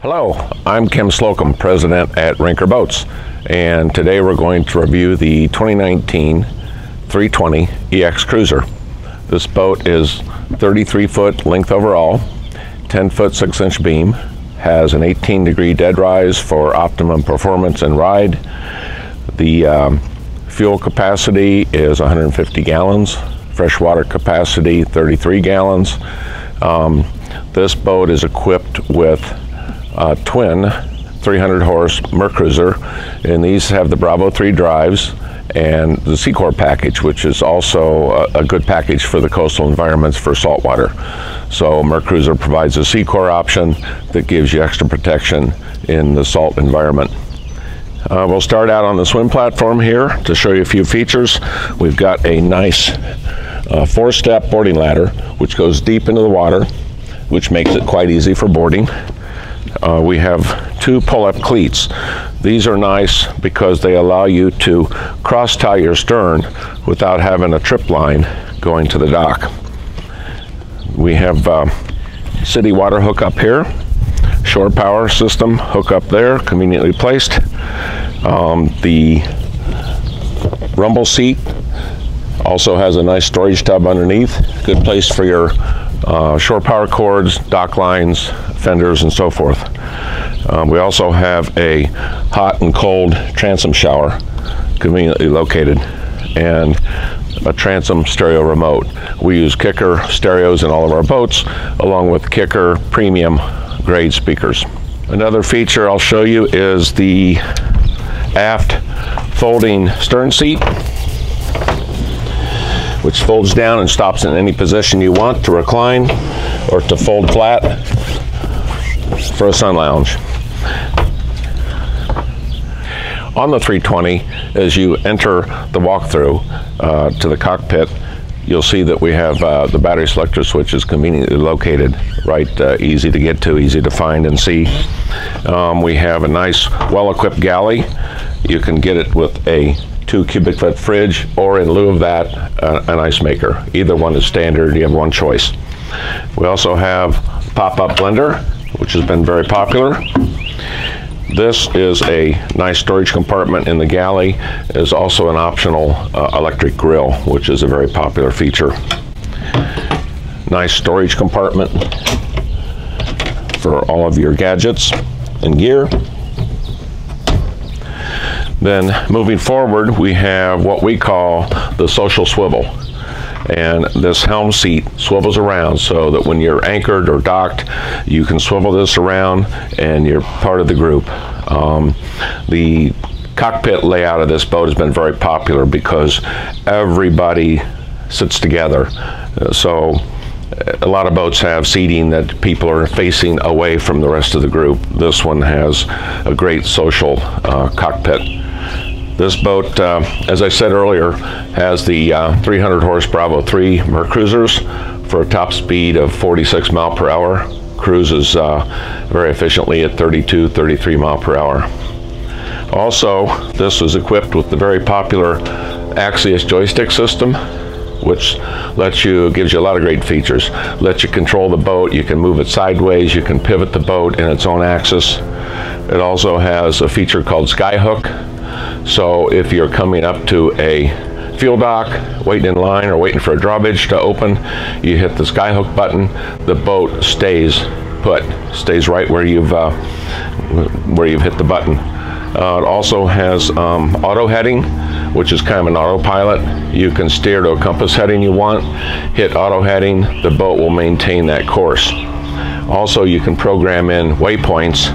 Hello, I'm Kim Slocum, president at Rinker Boats, and today we're going to review the 2019 320 EX Cruiser. This boat is 33 foot length overall, 10 foot 6 inch beam, has an 18 degree dead rise for optimum performance and ride. The um, fuel capacity is 150 gallons, freshwater capacity 33 gallons. Um, this boat is equipped with a twin 300 horse Mercruiser, and these have the Bravo 3 drives and the SeaCore package, which is also a, a, good package for the coastal environments for saltwater. So Mercruiser provides a SeaCore option that gives you extra protection in the salt environment. Uh, we'll start out on the swim platform here to show you a few features. We've got a nice uh, four-step boarding ladder which goes deep into the water, which makes it quite easy for boarding. Uh, we have two pull-up cleats. These are nice because they allow you to cross-tie your stern without having a trip line going to the dock. We have uh, city water hookup here, shore power system hookup there, conveniently placed. Um, the rumble seat also has a nice storage tub underneath, good place for your uh, shore power cords, dock lines, fenders, and so forth. Um, we also have a hot and cold transom shower conveniently located and a transom stereo remote. We use Kicker stereos in all of our boats along with Kicker premium grade speakers. Another feature I'll show you is the aft folding stern seat which folds down and stops in any position you want to recline or to fold flat for a sun lounge. On the 320, as you enter the walkthrough uh, to the cockpit, you'll see that we have uh, the battery selector switch is conveniently located right uh, easy to get to easy to find and see um, we have a nice well-equipped galley you can get it with a two cubic foot fridge, or in lieu of that, uh, an ice maker. Either one is standard, you have one choice. We also have pop-up blender, which has been very popular. This is a nice storage compartment in the galley. is also an optional uh, electric grill, which is a very popular feature. Nice storage compartment for all of your gadgets and gear. Then moving forward, we have what we call the social swivel. And this helm seat swivels around so that when you're anchored or docked, you can swivel this around and you're part of the group. Um, the cockpit layout of this boat has been very popular because everybody sits together. Uh, so a lot of boats have seating that people are facing away from the rest of the group. This one has a great social uh, cockpit. This boat, uh, as I said earlier, has the uh, 300 horse Bravo 3 Mercruisers for a top speed of 46 mile per hour. Cruises uh, very efficiently at 32, 33 mile per hour. Also, this was equipped with the very popular Axius joystick system, which lets you, gives you a lot of great features. Lets you control the boat, you can move it sideways, you can pivot the boat in its own axis. It also has a feature called Skyhook, so if you're coming up to a fuel dock, waiting in line or waiting for a drawbridge to open, you hit the skyhook button, the boat stays put, stays right where you've uh, where you've hit the button. Uh, it also has um, auto heading, which is kind of an autopilot. You can steer to a compass heading you want, hit auto heading, the boat will maintain that course. Also, you can program in waypoints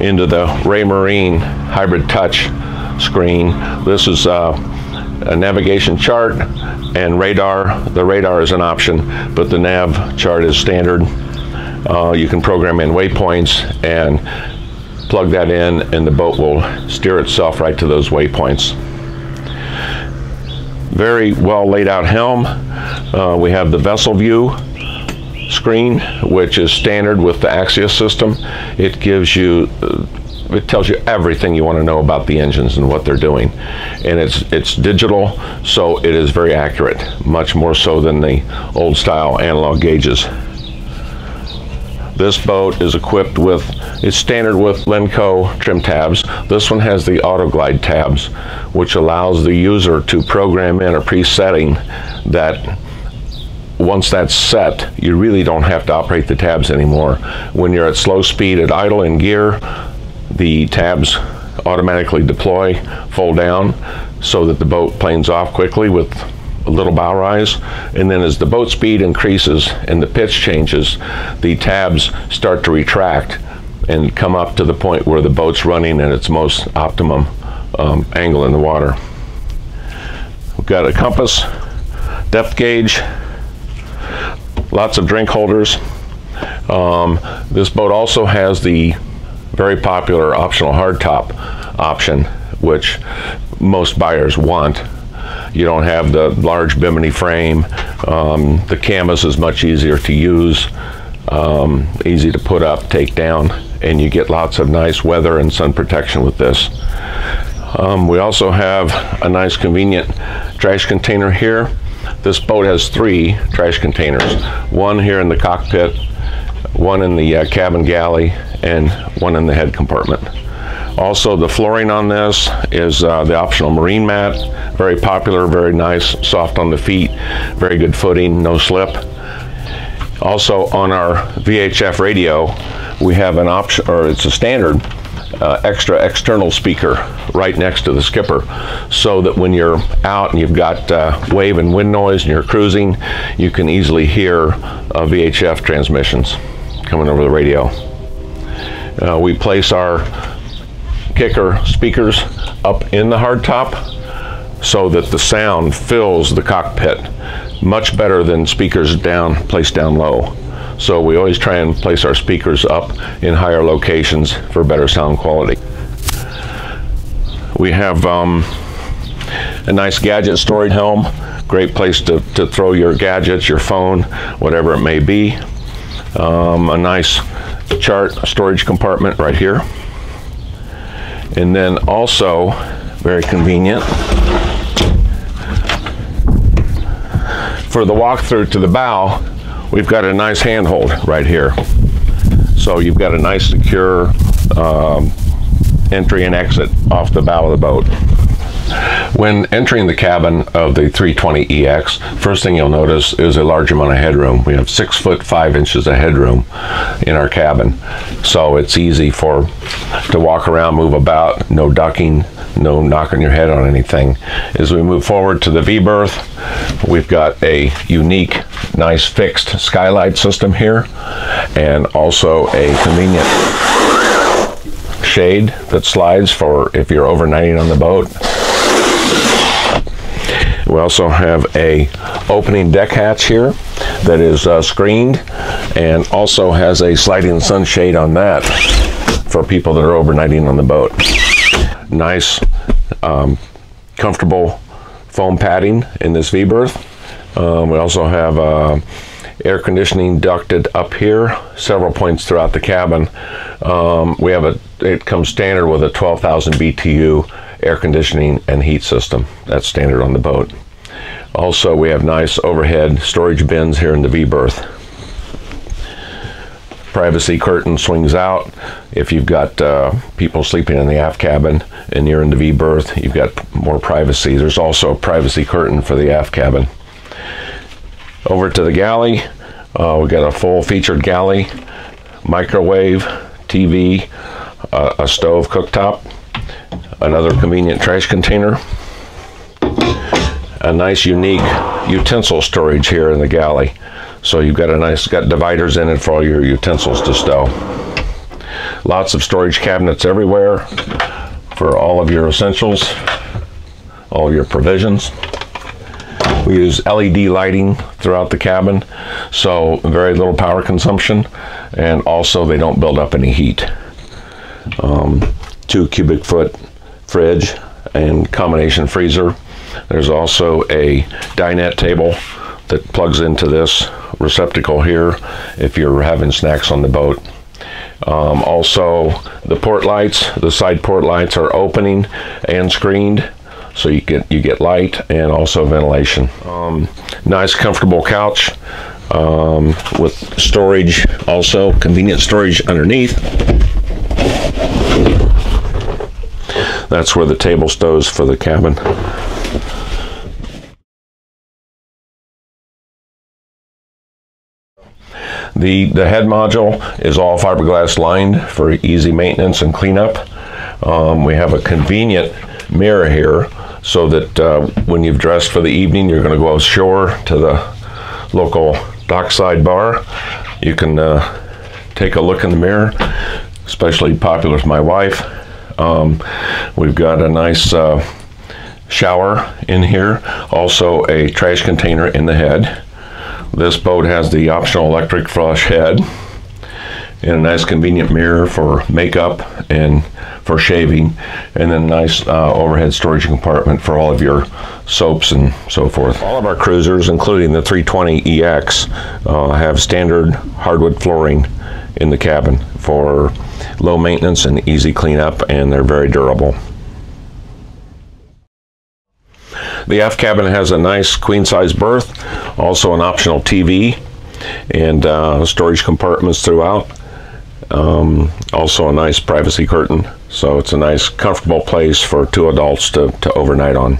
into the Raymarine Hybrid Touch screen. This is uh, a navigation chart and radar. The radar is an option, but the nav chart is standard. Uh, you can program in waypoints and plug that in and the boat will steer itself right to those waypoints. Very well laid out helm. Uh, we have the vessel view screen, which is standard with the Axius system. It gives you uh, it tells you everything you want to know about the engines and what they're doing. And it's, it's digital, so it is very accurate, much more so than the old style analog gauges. This boat is equipped with, it's standard with Lenco trim tabs. This one has the auto glide tabs, which allows the user to program in a presetting that once that's set, you really don't have to operate the tabs anymore. When you're at slow speed at idle in gear, the tabs automatically deploy, fold down, so that the boat planes off quickly with a little bow rise. And then as the boat speed increases and the pitch changes, the tabs start to retract and come up to the point where the boat's running at its most optimum um, angle in the water. We've got a compass, depth gauge, lots of drink holders. Um, this boat also has the very popular optional hardtop option, which most buyers want. You don't have the large bimini frame. Um, the canvas is much easier to use, um, easy to put up, take down, and you get lots of nice weather and sun protection with this. Um, we also have a nice convenient trash container here. This boat has three trash containers, one here in the cockpit, one in the uh, cabin galley, and one in the head compartment. Also, the flooring on this is uh, the optional marine mat. Very popular, very nice, soft on the feet, very good footing, no slip. Also, on our VHF radio, we have an option, or it's a standard uh, extra external speaker right next to the skipper so that when you're out and you've got uh, wave and wind noise and you're cruising, you can easily hear uh, VHF transmissions coming over the radio. Uh, we place our kicker speakers up in the hardtop so that the sound fills the cockpit much better than speakers down placed down low. So we always try and place our speakers up in higher locations for better sound quality. We have um, a nice gadget storage helm, great place to, to throw your gadgets, your phone, whatever it may be. Um, a nice chart storage compartment right here. And then also, very convenient, for the walkthrough to the bow, we've got a nice handhold right here. So you've got a nice secure um, entry and exit off the bow of the boat. When entering the cabin of the 320EX, first thing you'll notice is a large amount of headroom. We have six foot five inches of headroom in our cabin. So it's easy for to walk around, move about, no ducking, no knocking your head on anything. As we move forward to the V berth, we've got a unique, nice fixed skylight system here, and also a convenient shade that slides for if you're overnighting on the boat. We also have a opening deck hatch here that is uh, screened and also has a sliding sunshade on that for people that are overnighting on the boat. Nice, um, comfortable foam padding in this V-berth. Um, we also have uh, air conditioning ducted up here, several points throughout the cabin. Um, we have a, it comes standard with a 12,000 BTU air conditioning and heat system. That's standard on the boat. Also, we have nice overhead storage bins here in the V-berth. Privacy curtain swings out. If you've got uh, people sleeping in the aft cabin and you're in the V-berth, you've got more privacy. There's also a privacy curtain for the aft cabin. Over to the galley, uh, we got a full featured galley, microwave, TV, uh, a stove cooktop, another convenient trash container, a nice unique utensil storage here in the galley. So you've got a nice, got dividers in it for all your utensils to stow. Lots of storage cabinets everywhere for all of your essentials, all your provisions. We use LED lighting throughout the cabin, so very little power consumption, and also they don't build up any heat. Um, two cubic foot fridge and combination freezer there's also a dinette table that plugs into this receptacle here if you're having snacks on the boat. Um, also, the port lights, the side port lights are opening and screened, so you get you get light and also ventilation. Um, nice, comfortable couch. um, with storage also, convenient storage underneath. That's where the table stows for the cabin. The, the head module is all fiberglass lined for easy maintenance and cleanup. Um, we have a convenient mirror here so that uh, when you've dressed for the evening, you're going to go ashore to the local dockside bar. You can uh, take a look in the mirror, especially popular with my wife. Um, we've got a nice uh, shower in here, also a trash container in the head. This boat has the optional electric flush head and a nice convenient mirror for makeup and for shaving and then a nice uh, overhead storage compartment for all of your soaps and so forth. All of our cruisers, including the 320EX, uh, have standard hardwood flooring in the cabin for low maintenance and easy cleanup and they're very durable. The aft cabin has a nice queen size berth, also an optional TV, and uh, storage compartments throughout. Um, also a nice privacy curtain, so it's a nice comfortable place for two adults to, to overnight on.